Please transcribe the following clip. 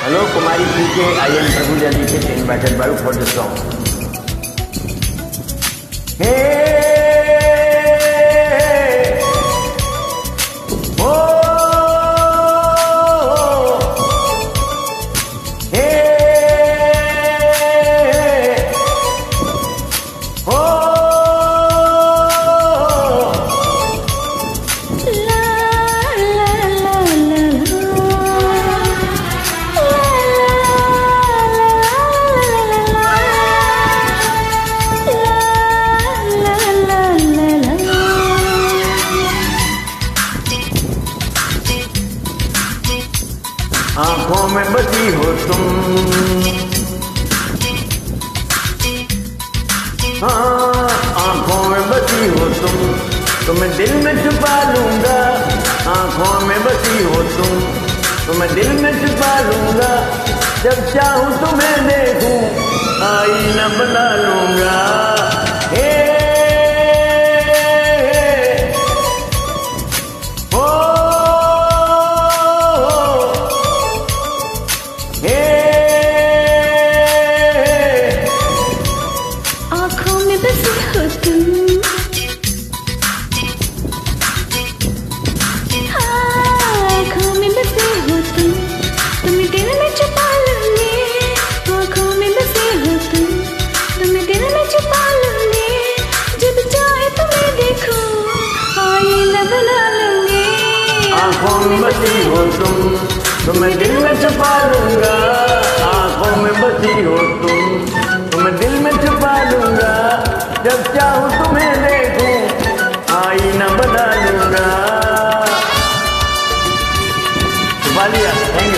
Hello, Kumari PK. I am Prabhu Jadikit, invited by you for the song. Hey! आँखों में बसी हो तुम। हाँ आँखों में बसी हो तुम। तुम्हें दिल में छुपा लूँगा। आँखों में बसी हो तुम। तुम्हें दिल में छुपा लूँगा। जब चाहूँ तुम्हें देखूँ, आई न बना लूँगा। आँखों में बसी हो तुम। तुम्हें दिल में छुपा लूँगा, आँखों में बसी हो तुम। तुम्हें दिल में छुपा लूँगा, जब चाहूँ तुम्हें देखूँ आईना बना बदलूँगा छुपा लिया थैंक यू